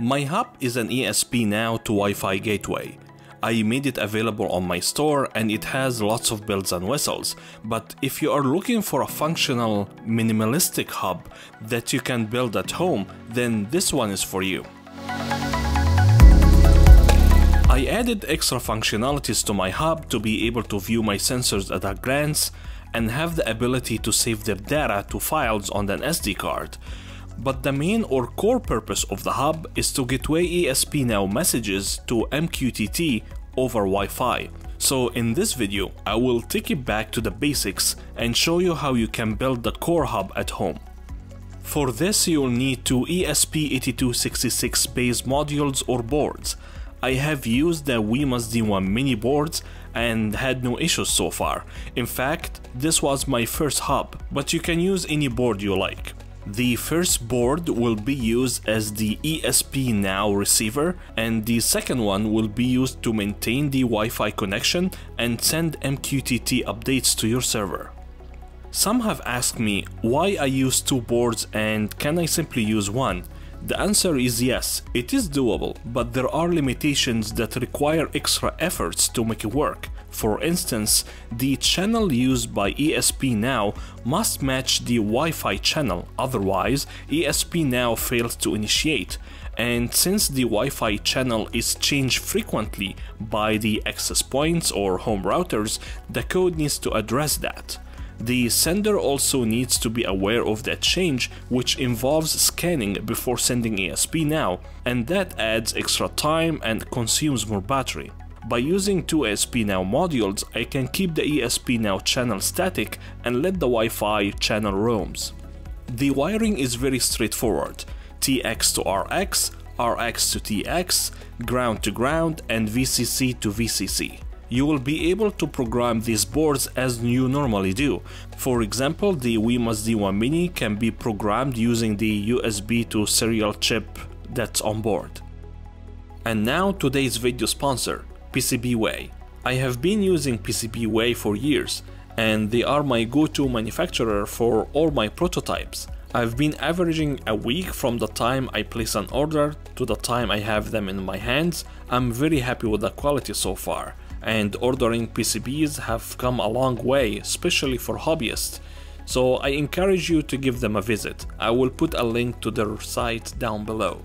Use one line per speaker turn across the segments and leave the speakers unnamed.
My hub is an ESP now to Wi-Fi gateway. I made it available on my store and it has lots of bells and whistles, but if you are looking for a functional, minimalistic hub that you can build at home, then this one is for you. I added extra functionalities to my hub to be able to view my sensors at a glance and have the ability to save their data to files on an SD card. But the main or core purpose of the hub is to gateway ESP Now messages to MQTT over Wi-Fi. So in this video, I will take you back to the basics and show you how you can build the core hub at home. For this, you'll need two ESP8266 base modules or boards. I have used the Wemos D1 mini boards and had no issues so far. In fact, this was my first hub, but you can use any board you like. The first board will be used as the ESP Now receiver and the second one will be used to maintain the Wi-Fi connection and send MQTT updates to your server. Some have asked me why I use two boards and can I simply use one? The answer is yes, it is doable, but there are limitations that require extra efforts to make it work. For instance, the channel used by ESP Now must match the Wi-Fi channel, otherwise ESP Now fails to initiate. And since the Wi-Fi channel is changed frequently by the access points or home routers, the code needs to address that. The sender also needs to be aware of that change, which involves scanning before sending ESP now, and that adds extra time and consumes more battery. By using two ESP Now modules, I can keep the ESP Now channel static and let the Wi-Fi channel roams. The wiring is very straightforward, TX to RX, RX to TX, ground to ground, and VCC to VCC you will be able to program these boards as you normally do. For example, the Wemos D1 Mini can be programmed using the USB to serial chip that's on board. And now today's video sponsor, PCBWay. I have been using PCBWay for years and they are my go-to manufacturer for all my prototypes. I've been averaging a week from the time I place an order to the time I have them in my hands. I'm very happy with the quality so far and ordering PCBs have come a long way, especially for hobbyists. So I encourage you to give them a visit. I will put a link to their site down below.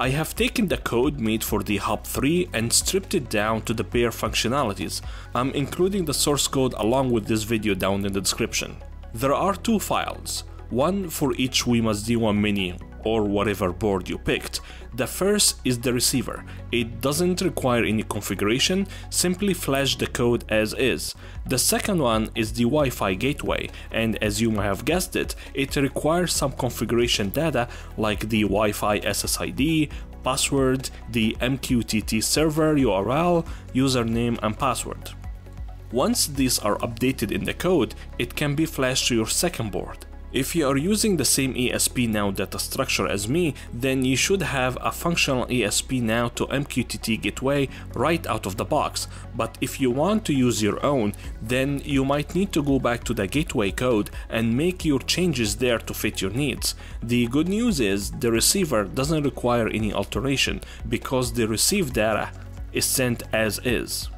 I have taken the code made for the Hub 3 and stripped it down to the bare functionalities. I'm including the source code along with this video down in the description. There are two files, one for each Wemos D1 Mini or whatever board you picked. The first is the receiver. It doesn't require any configuration, simply flash the code as is. The second one is the Wi-Fi gateway, and as you may have guessed it, it requires some configuration data like the Wi-Fi SSID, password, the MQTT server URL, username and password. Once these are updated in the code, it can be flashed to your second board. If you are using the same ESP Now data structure as me, then you should have a functional ESP Now to MQTT gateway right out of the box. But if you want to use your own, then you might need to go back to the gateway code and make your changes there to fit your needs. The good news is the receiver doesn't require any alteration because the received data is sent as is.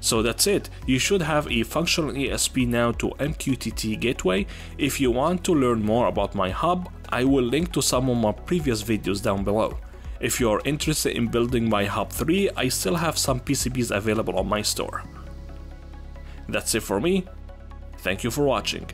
So that's it, you should have a functional ESP now to MQTT gateway. If you want to learn more about my hub, I will link to some of my previous videos down below. If you are interested in building my Hub 3, I still have some PCBs available on my store. That's it for me, thank you for watching.